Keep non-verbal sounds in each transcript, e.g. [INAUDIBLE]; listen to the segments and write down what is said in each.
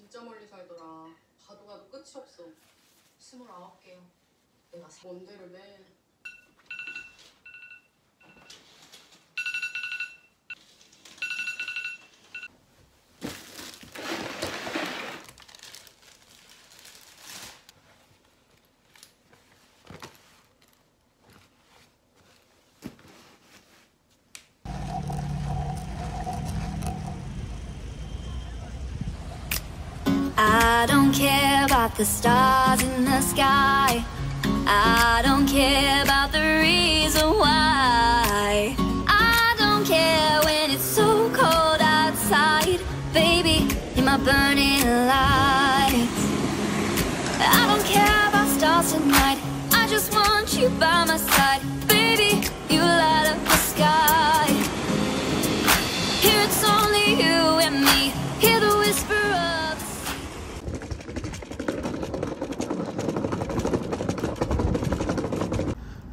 진짜 멀리 살더라. 가도 가도 끝이 없어. 스물아홉 개요. 내가 세- 뭔데를 매. The stars in the sky. I don't care about the reason why. I don't care when it's so cold outside. Baby, you're my burning lights. I don't care about stars tonight. I just want you by my side.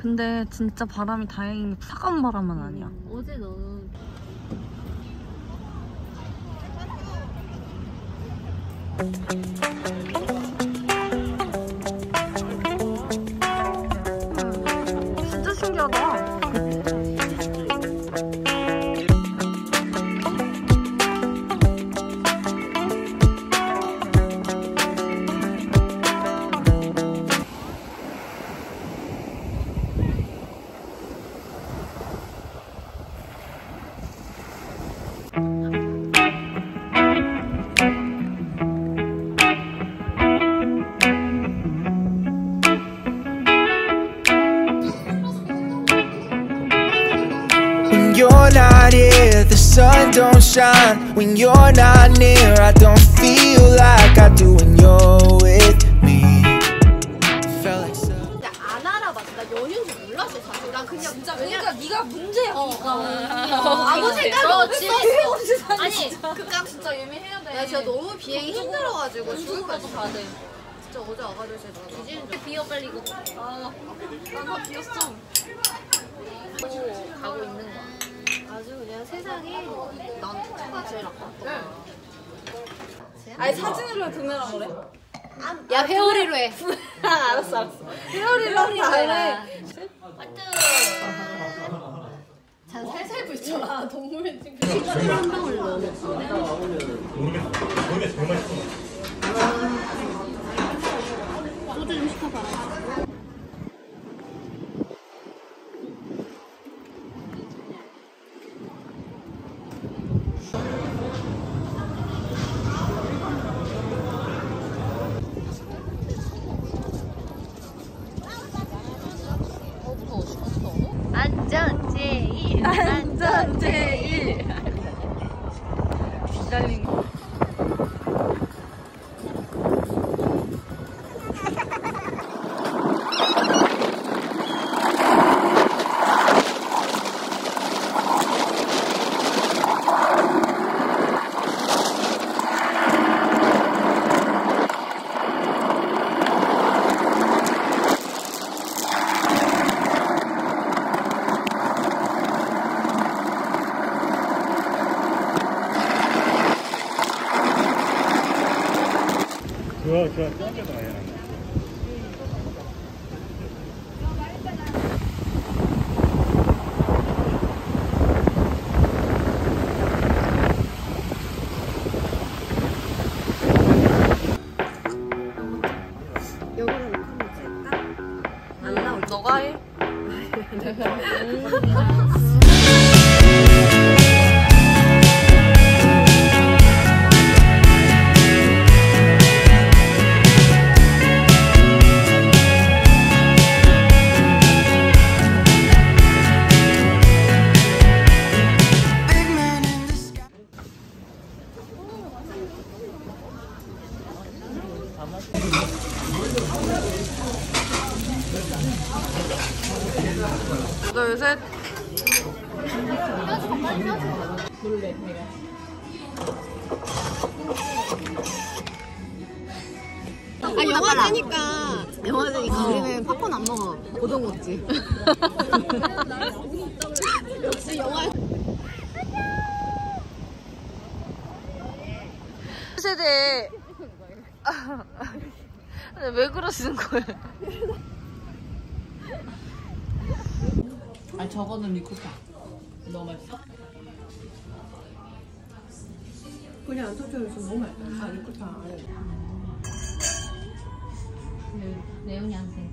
근데 진짜 바람이 다행히 차가운 바람은 아니야. 어제 너는 you're not here, the sun don't shine. When you're not near, I don't feel like I do when you're with me. 안 알아봤어. 나 연유인 줄 몰랐어 사실. 난 그냥 진짜 그러니까 네가 문제야. 아무 생각이 없어. 아니 그니까 진짜 예매해야 돼. 나 진짜 너무 비행이 힘들어가지고 죽을 뻔했어. 가야 돼. 진짜 어제 와가지고 진짜 뒤지는 줄. 비어 빨리 이거. 아나다 비었어. 가고 있는 거야. 아주 그냥 세상에 난 차가 제일 아팠던 거야. 아니 사진으로 구매란 거래? 야 회오리로 해. [LAUGHS] 알았어 알았어. 회오리로 해. 잔 살살 불잖아 동물 지금 시간을 한 방울 넣어. 소주 좀 시켜봐라. い。 둘, 셋. 아 영화 되니까 영화 되니까 우리는 팝콘 안 먹어 고동 먹지 [LAUGHS] 역시 영화 세대. [LAUGHS] 왜 그러시는 거예요? 아니 저거는 리코타 너무 맛있어? 그냥 안 터져서 너무 맛있다. 아, 리코타. 레온이한테